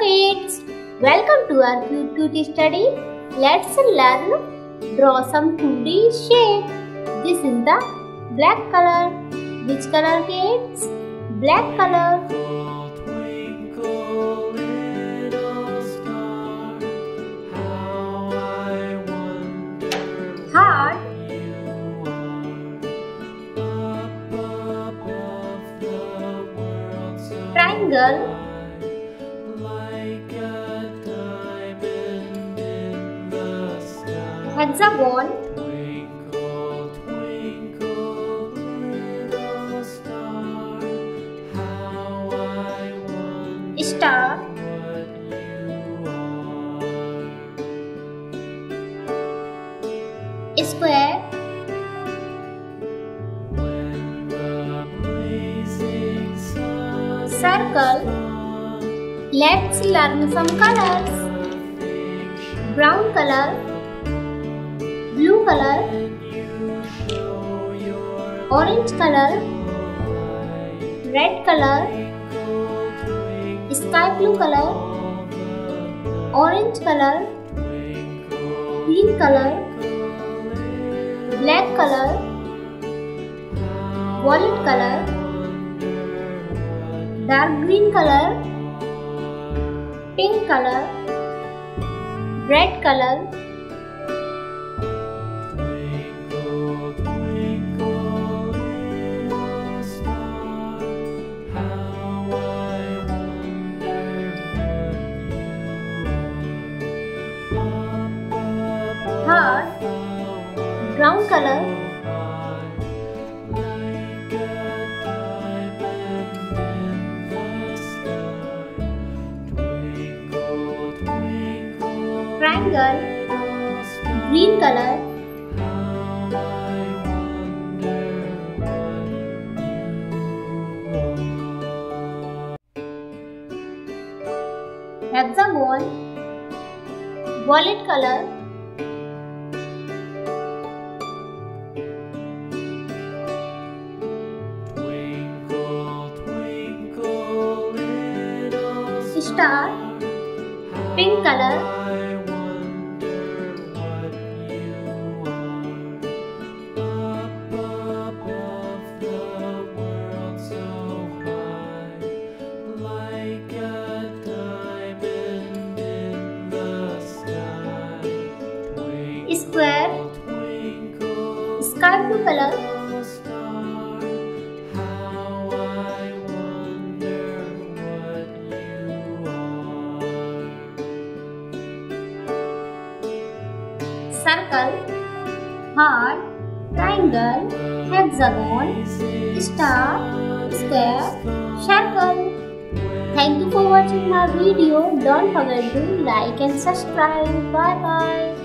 kids, welcome to our cute study. Let's learn draw some 2D shape. This is the black color. Which color kids? Black color. Triangle. Hexagon. Twinkle, twinkle, little star, how I wonder Star. what you are. Square. When the blazing sun Circle. Let's learn some colors. Brown color. Blue color. you show your Orange color. light. Red color. Sky blue color. Orange color. Green color. Black color. Violet color. Dark green color. Sky. Twinkle, twinkle, Triangle. Green color. Hexagon. Violet color. The pink color, Square. Sky blue color. Circle. Heart. Triangle. Hexagon. Star. Square. Circle. Thank you for watching my video. Don't forget to like and subscribe. Bye bye.